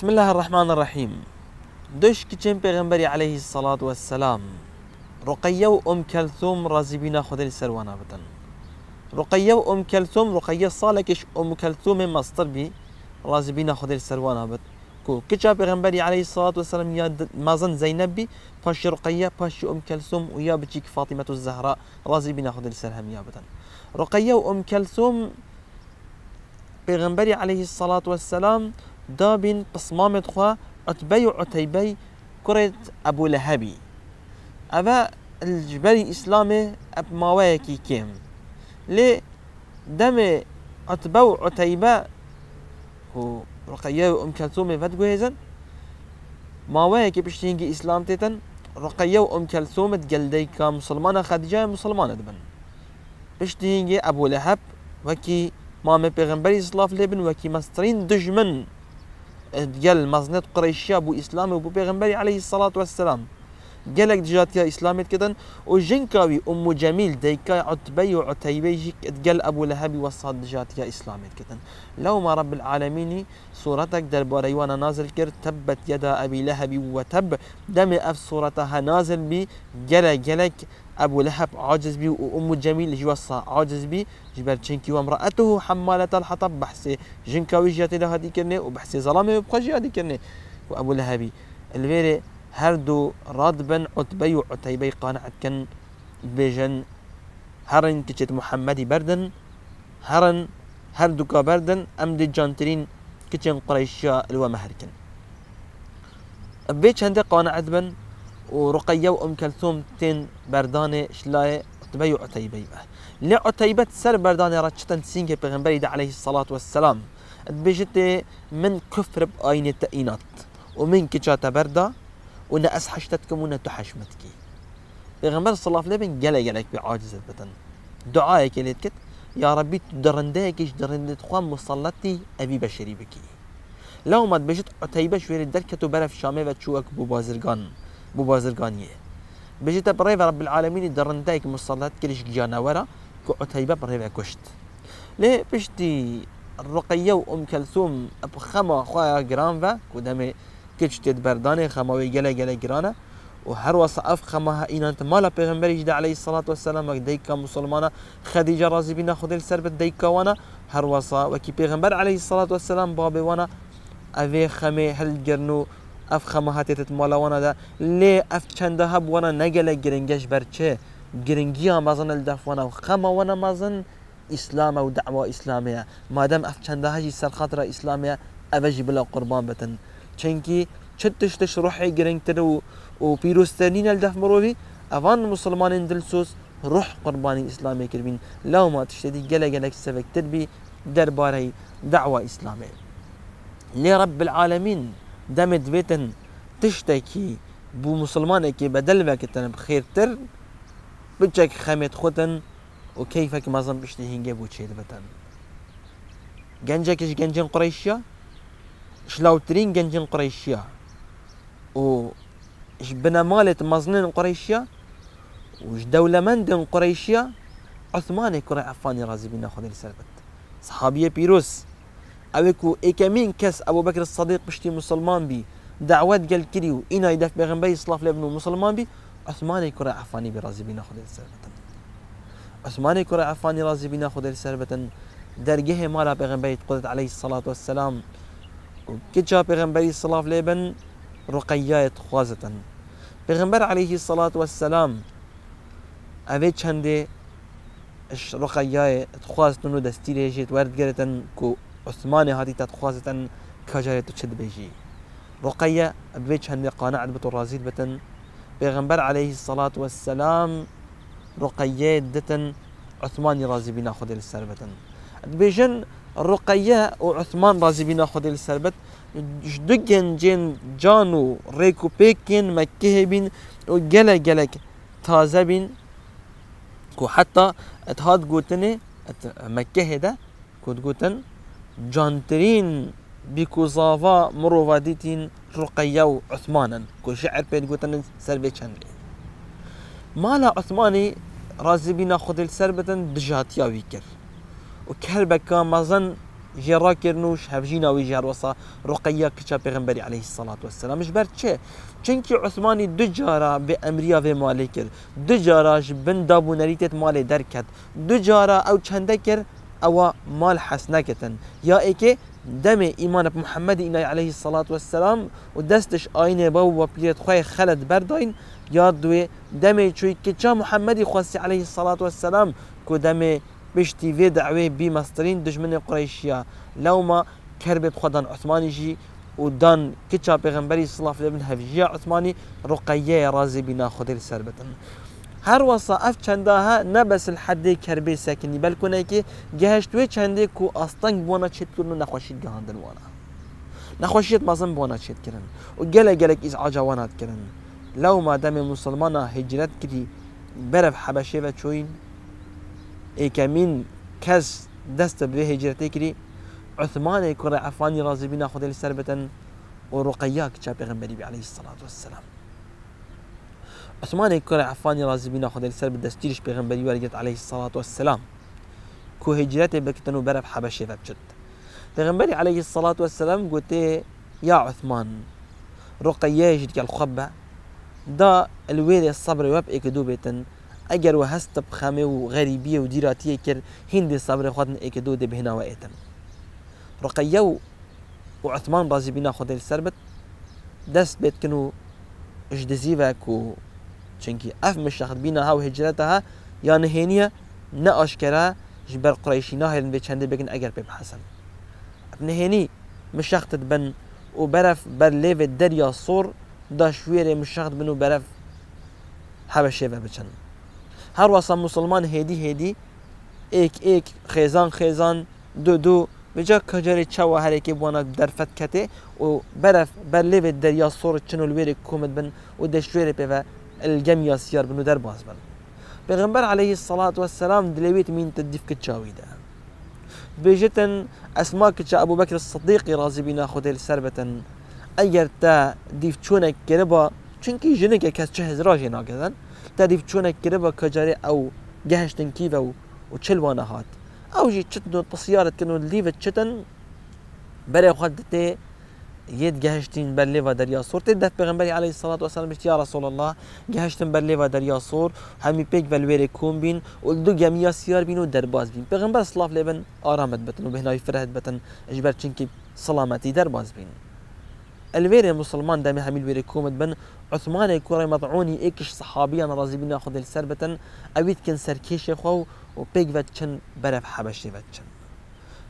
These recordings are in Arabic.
بسم الله الرحمن الرحيم. دش كتشن پیغمبري عليه الصلاة والسلام. رقية وأم كلثوم رازي بنا خذ السروانا بتن رقية وأم كلثوم رقية صالكش أم كلثوم مصدر بي رازي بنا خذ السروانا بت كو كتشا پیغمبري عليه الصلاة والسلام يا مازن زينب بي باش رقية باش أم كلثوم ويا بتجيك فاطمة الزهراء رازي بنا خذ السرهم يا بتن رقية وأم كلثوم پیغمبري عليه الصلاة والسلام دابين بصمامت خوا عتبي وعتيبي كرة أبو لهبي أبا الجبري إسلامي أب ماويكي كيم لي دم عتبة وعتيبة هو رقية وأم كلثوم فد جوهزن ماويكي بشتينجي إسلام تيتن رقية وأم كلثوم تقلديكا مسلمانة خديجة مسلمانة دبن. بشتينجي أبو لهب وكي مامي پیغمبری صلاف لبن وكي مسترين دجمن ديال مزنت قريشيا بو اسلامي وبو پیغمبري عليه الصلاة والسلام. جلك دجاتيا اسلامت كدن وجنكاوي أم جميل ديكا عتبي وعتيبي جيك دجال أبو لهبي وصاد دجاتيا اسلامت كدن. لو ما رب العالمين صورتك در باريوانا نازل كر تبت يدا أبي لهب وتب. دم أف صورتها نازل بي جلا جلك أبو لهب عاجز بي وأم جميل جوصا عاجز بي. جبر تشنكي وامرأته حمالة الحطب بحسي جنكاوي جاتي لها دي كرني وبحسي ظلامي وبخجي هذه كرني. وأبو لهبي الفيري هردو رادبن عتبي وعتيبي قانعت كن بيجن. هرن كتشت محمدي بردن. هرن هردو بردن. أم دي جانترين كتشن قريشيا الوا مهركن بيت هندي قانعت بن ورقية وأم كلثوم تين بردانة شلاي عتبي وعتيبي. لي عتيبة سر بردانة راتشتن سينجي بغنبري عليه الصلاة والسلام. بيجت من كفر بآين التأينات ومن كجاتا بردا ونا أسحشتتكم ونا تحشمتكي بغنبر صلى الله عليه وسلم قال قالك بعاجز البدن دعائك اللي تكت يا ربي درندك إيش درندت خوان مصلتي أبي بشري بكي لو ما بجت عتيبة شوير الدركة برف شامي وتشوك بو بازرگان بو بازرگانيه بجت بريفا رب العالمين درندك مصلات كلش جانا ورا كو عتيبة بريفا كشت ليه بشتي الرقية وأم كلثوم خما خويا جران فا كودامي كيتش تيد برداني خما ويجلا جلا جرانا وهر وصف خما إن أنت مالا پیغمبر جدا عليه الصلاة والسلام ديكا مسلمانا خديجة رازي بنا خذ السربت ديكا وأنا هر وصا وكي پیغمبر عليه الصلاة والسلام بابي وأنا أفي خمي هل جرنو اف خما هاتيت مالا وأنا دا لي اف چنده هب وأنا نگل گرنگش برچه گرنگی مازن الدف وأنا خما وأنا مازن اسلام و دعوه اسلاميه ما دام اف چنده هجي سر خاطر اسلاميه اوجي بلا قربان بتن. چنكي چتش تش روحي گرنگتر و و پیروسترین الدف مروي اوان مسلمان دلسوس روح قرباني اسلامي كربين لو ما تشتدي جلا جلا سفك تربي درباري دعوة إسلامية لرب العالمين دمت بيتن تشتكي بو مسلمانك بدل بكتن بخير تر بجك خمت خوتن وكيفك مازن بشتي هنجي بو تشيد بتن. جنجكش جنجن قريشيا شلاوترين جنجن قريشيا و إش بنا مالت مزنين قريشيا وش دولة مندن قريشيا عثمان كرة عفاني رازي بنا خذ السلبت صحابية بيروس. اوكو ايكامين كس أبو بكر الصديق بشتي مسلمان بي؟ دعوات قال كريو إنا يدف بيغنبي صلاف لابنه مسلمان بي. عثمان كرة عفاني برازي بنا خذ السلبت عثمان كرة عفاني رازي بنا خذ السلبت درجه مالا بيغنبي قدرت عليه الصلاة والسلام. وكتشا بيغنبي صلاف لابن رقيات خوازة. بيغنبر عليه الصلاة والسلام اوه چنده إش رقیای تخواستن و دستی ریشید ورد گرتن کو عثمان هاتی تخواستن کجایت چد بیجی رقیه اوه چنده قانع بتو رازید بتن. پیغمبر عليه الصلاة والسلام رقية دتن عثمان رازي بنا خذ السربتن بيجن رقية وعثمان رازي بنا خذ السربت. جدجن جن جانو ريكو بيكين مكيه بين وجلا جلك تازة بين. كو حتى اتهاد قوتني مكه ده كود قوتن. جانترين بيكو صافا مروفاديتين رقية وعثمانا كو شعر بيت قوتن سربي چند مالا عثماني رازي بينا خود السربتن دجاتيا ويكر وكلبك كان مازن جرا کرنوش هفجینا وی جهر وصا رقیه کچا پیغمبری علیه الصلاة والسلام. مش بر دو جارا به امریا و مالی کرد دو جاراش بن دابو نریتت مال در کرد دو جارا أو چنده کرد أو مال یا ای که دم ایمان محمد اینا علیه الصلاة والسلام و دستش آینه با و پیرت خواه خلد برداین. یاد دوی دم چوی که چا محمدی خواستی علیه الصلاة والسلام کو دم بشتي في دعوه بي مسترين دجمن قريشيا لو ما كربت خدان عثماني جي ودان كتشا پیغمبري صلى الله عليه وسلم هفجيا عثماني رقية رازي بنا خدر سربتن هر وصا اف چندها نه بس الحد کربه سکنی بل که گهشتوی چنده کو أصلا بوانا چت کرن و نخوشید گهاندن وأنا نخوشید مازن بوانا چت کرن و گله گلک از عجوانات کرن. لو ما دم مسلمان هجرت کری برف حبشه و چوین. ایکمین کس دست به هجرتی کری عثمان كرة عفاني رازي بنا خذ سربة ورقياك جاء بغنبري عليه الصلاة والسلام. عثمان كرة عفاني رازي بنا خذ سربة دستيرش بغنبري ورقت عليه الصلاة والسلام. كو هجرته بكتنو برب حبشة فبجد بغنبري عليه الصلاة والسلام قلت يا عثمان رقية جدك الخبة دا الويل الصبر وب اكدو اگر و هست بخامه و غریبیه و دیراتیه کر هندی خودن اکدو ده بهنا و ایتن. رقیه و وعثمان رازي بنا خود السربت دست بيت كنو اجدزيفا كو چنكي اف مشاخد بينا هاو هجرتها يا نهينيا نا اشكرا جبر قريشي ناهل بي چنده بكن اگر بيب حسن نهيني مشاخت بن وبرف بر ليف الدريا صور دا شويري مشاخت بنو برف حبشه بچن هر واسه مسلمان هدی هدی ایک ایک خیزان خیزان دو دو بجا کجاری چاوا هر کی بوانا درفت کته و برف بر لیو دریا صور چنو الویری کومد بن و دشویری پیوه الجم یا سیار بنو در باز بن. پیغمبر علیه الصلاة والسلام كتشاوي ده بيجتن أسماء كتشا أبو بكر الصديق رازي بنا خدل سربة أجر تا ديف چونك كربا چونكي جنك كاس چه راجي ناقدن تا ديف چونك كربا كجاري أو جهشتن كيفا و چلوانا هات. أو جي تشتنو بسيارة كانوا ليفة تشتن بري خدتي يد جهشتين بالليفا دريا صور تدف بغنبري عليه الصلاة والسلام يا رسول الله جهشتن بالليفا دريا صور همي بيك بالويري كوم بين ولدو جميع سيار بين ودرباز بين بغنبر صلاف لبن آرامت بتن وبهناي فرهت بتن اجبر چنكي سلامتي درباز بين الويري مسلمان دامي همي الويري كومت بن عثمان كوري مضعوني إيكش صحابيا رازي بنا خذ السربة أويت كن سركيش خو وبيك فاتشن برف حبشي فاتشن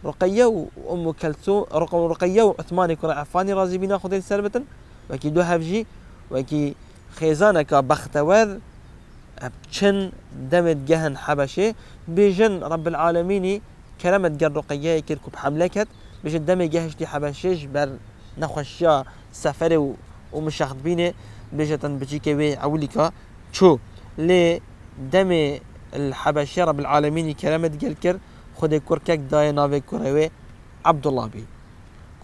رقية وأم كلثوم رقية وعثمان يكون عفاني رازي بنا خذ سربة وكي دو هفجي وكي خيزانك بختور بچن دمت جهن حبشي بيجن رب العالمين كرمت قر رقية يكركب حملكت بيجن دم جهشتي حبشيش بر نخشيا سفر ومشاخد بينه بيجتن بجيكي وي عوليكا شو لي دم الحبشي رب العالمين كلمة قال كر خد كركك داي نافي كروي عبد الله بي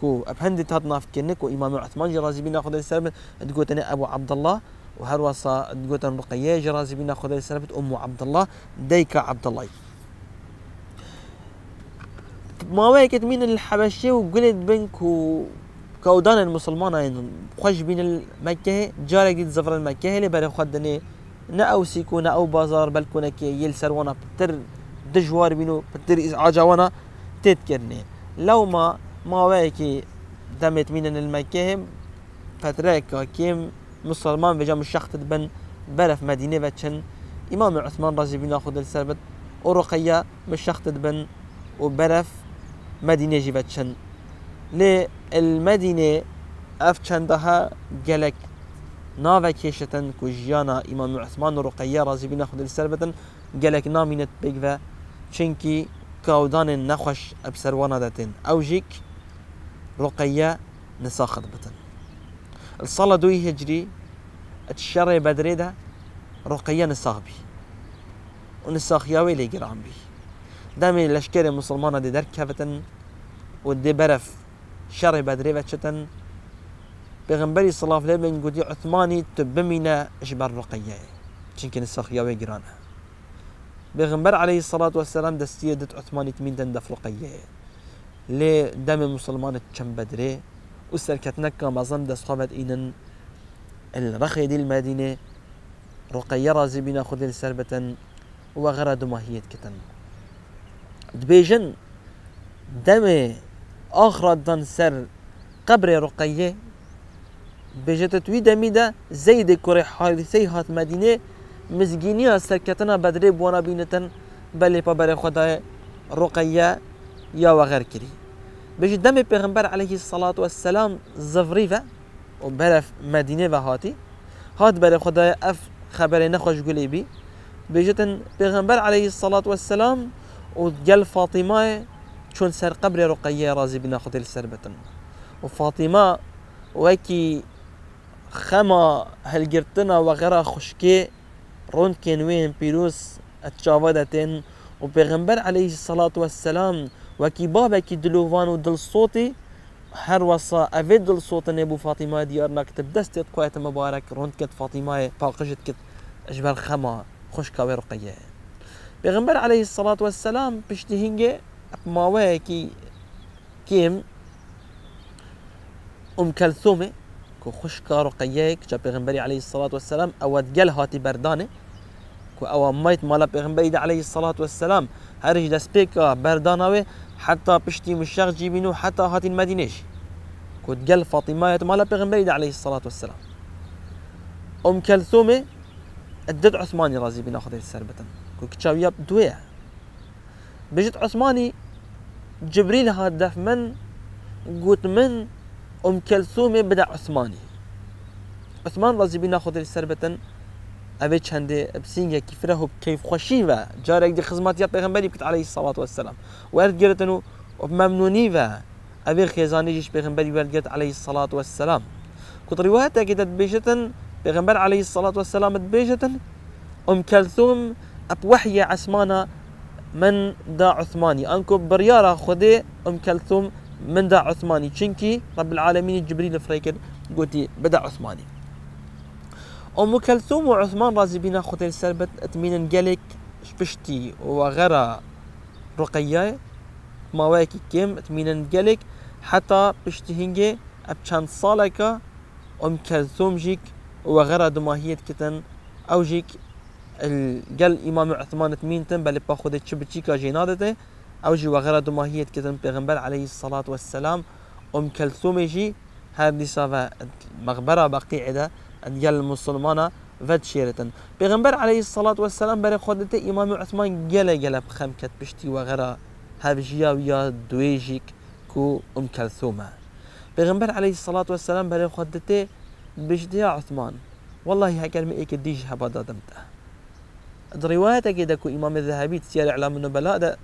كو ابهندي تهد ناف كنك وامام عثمان جرازي بينا خد السلام تقول أنا ابو عبد الله وهروسا تقول أنا رقيه جرازي بينا خد السلام ام عبد الله ديك عبد الله ما ويكت كودان المسلمان يعني خوش بين المكة جارك دي زفر المكة اللي بري خدني نه أو سیکو نه أو بازار بلکونه که یل سروانا پتر دجوار بینو پتر ازعاجاوانا تيت كرني. لو ما ما ويكي دمت من المكهم فترك كيم مسلمان بجا مشخت بن برف مدينة بتشن إمام عثمان رضي بنا خد السربت ورقية مشخت بن وبرف مدينة جي بتشن للمدينة أفشندها جلك ناوە کێشتن کو ژیانە ئیمان عثمان و ڕقەیە ڕازی بینە خودل سربتن gelek namînet pêk ve çinkî kawdanên nexweş ev serwana detin ew jîk roqeye nisaxet bitin. Li sala dûî hicrî et şerê bedrê de roqeye nisax bî û nisaxiya wê lê giran ve çitin پیغمبری صلی الله علیه و گویی عثمانی تو بمینه اش بر رقیه. چونکه نسخیا و گرانه. پیغمبر علیه الصلاة والسلام دستیه دت عثمانی تمین دن دف رقیه لي دم مسلمان تشم بدري وسركتنك مظن دسخابت إنن الرخي دي المدينة رقية رازي بنا خذ السربة وغرد ماهية كتن دبيجن دم آخر دان سر قبر رقية. بيجت توي دمي دا زيد كوري حادثي هات مدينة. مزگینی سرکتنا بدری بوانا بینتن بلی پا برای خدای رقیه یا وغیر کری بجد دم پیغمبر علیه الصلاة والسلام زفری و برف مدینه و هاتی هات برای خدای اف خبر نخوش گلی بی بجتن پیغمبر علیه الصلاة والسلام و جل فاطمة چون سر قبر رقیه رازی بنا خدای السربتن و فاطمه وكي خما هلگرتنا وغيرها خشكي رون وين بيروس أتشافدتن. وبيغمبر عليه الصلاة والسلام وكي بابا كي دلوفان ودل صوتي هر وصا أفيد دل صوت أبو فاطمة ديارنا كتب دست قوات مبارك. رون كت فاطمة باقجت كت أجبر خما خوش كاوي رقية. بيغمبر عليه الصلاة والسلام بشتهنجي ماوي كي كيم ام كلثومه كو خوشكا رقيك جا پیغمبري عليه الصلاة والسلام أو دقل هاتي بردانه كو أو ميت مالا پیغمبري عليه الصلاة والسلام هرج دست بيكا بردانه حتى بشتي مشاغ جيبينو حتى هاتي المدينة كو دقل فاطمة مالا پیغمبري عليه الصلاة والسلام ام كلثومه الدد عثماني رازي بنا خذ السربة كو كتشاويا دوية بجت عثماني جبريل هاد من قوت من أم كلثوم بدأ عثماني. عثمان رضي بنا خذ السربة أبي چنده بسینگه كيفره كيف و جارك دي خدمات يا پیغمبري بكت عليه الصلاة والسلام. وارد جرتنو بممنوني و أبي خيزاني جيش پیغمبري ورد عليه الصلاة والسلام. كنت روايته كده بيجتن پیغمبر عليه الصلاة والسلام بيجتن أم كلثوم أب وحي عسمانا من دا عثماني. أنكو بريارة خذي أم كلثوم من دا عثماني. چنكي رب العالمين جبريل فريكر قلتي بدا عثماني. أم كلثوم وعثمان رازي بينا خوتي سربت اتمين قالك شبشتي وغرا رقية. ما واكي كم اتمين قالك حتى بشتي هنجي ابشان صالكا أم كلثوم جيك وغرا دماهية كتن أو جيك قال امام عثمان تمين تن بل باخذ تشبتشيكا جينادته أو جي وغيرها دماهية كتن پیغمبر عليه الصلاة والسلام ام كلثوم جي هذه صافا مغبرة بقيعة ديال المسلمانة فد شيرتن پیغمبر عليه الصلاة والسلام بري خودته امام عثمان جلا جلا بخم كت بشتي وغيرها هابجيا ويا دويجيك كو ام كلثومة پیغمبر عليه الصلاة والسلام بري خودته بشتي عثمان والله هكذا ما ايك ديج هبا دادمته رواية كده كو إمام الذهبي تسير إعلام النبلاء ده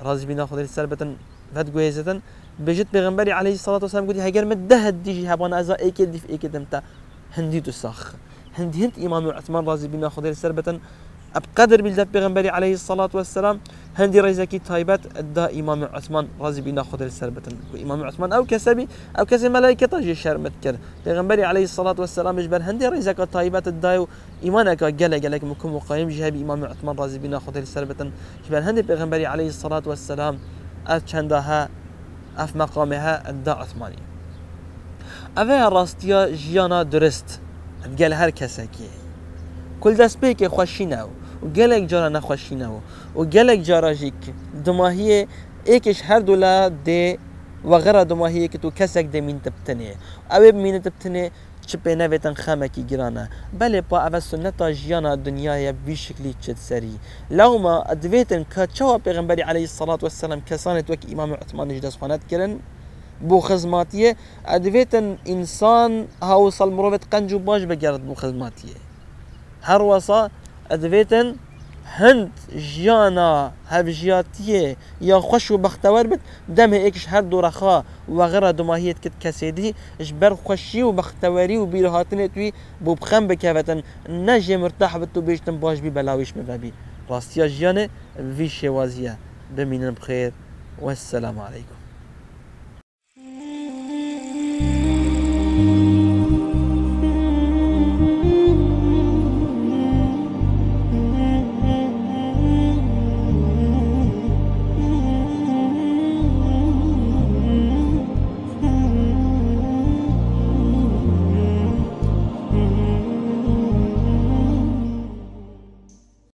رازي بنا خذ سربة فد جويزة بجت بغنبري عليه الصلاة والسلام قلت هاجر مدهد ديجي هبانا أزا إيكي ديف إيكي دمتا هندي تسخ هند هند إمام عثمان رازي بنا خذ سربة بقدر بلدت بغنبري عليه الصلاة والسلام. هندي ريزكي تايبات أدى إمام عثمان رازي بنا خذ السربة. إمام عثمان أو كسبي أو كسب ملائكة طاجي شرمت كر بغنبري عليه الصلاة والسلام جبر هندي ريزكي تايبات أدى إيمانك جل جلك مكم وقايم جهاب إمام عثمان رازي بنا خذ السربة. جبر هندي بغنبري عليه الصلاة والسلام أتشندها أف مقامها أدى عثماني. أفا راستيا جيانا درست. قال هر كسكي كل دست بيك خوشينه و گلک جارا نخوشینه و گلک جارا جیک دماهیه ایکش هر دولا ده و غرا دماهیه که تو کسک ده مین تبتنه. أو مین تبتنه چپه نویتن خامه کی گرانه. بله با أو سنتا جیانا دنیای بی شکلی چد سری. لوما ادویتن که چوا پیغمبری علیه الصلاة والسلام کسانت وک امام عثمان جدس خانت کرن. بو خزماتیه. ادویتن انسان هاوصل مروبت قنجو باش بگرد بو خزماتیه. هر وصا ادویتن هند جیانا هفجیاتیه یا خوش و بختور بد دم ایکش هر دو رخا و غیر دماهیت کت کسیدی اش بر خوشی و بختوری و بیرهاتن توی بکفتن نجی مرتاح بد تو بیشتن باش بی بلاویش مبابی راستیا جیانه وی شوازیه بمینن بخیر والسلام عليكم.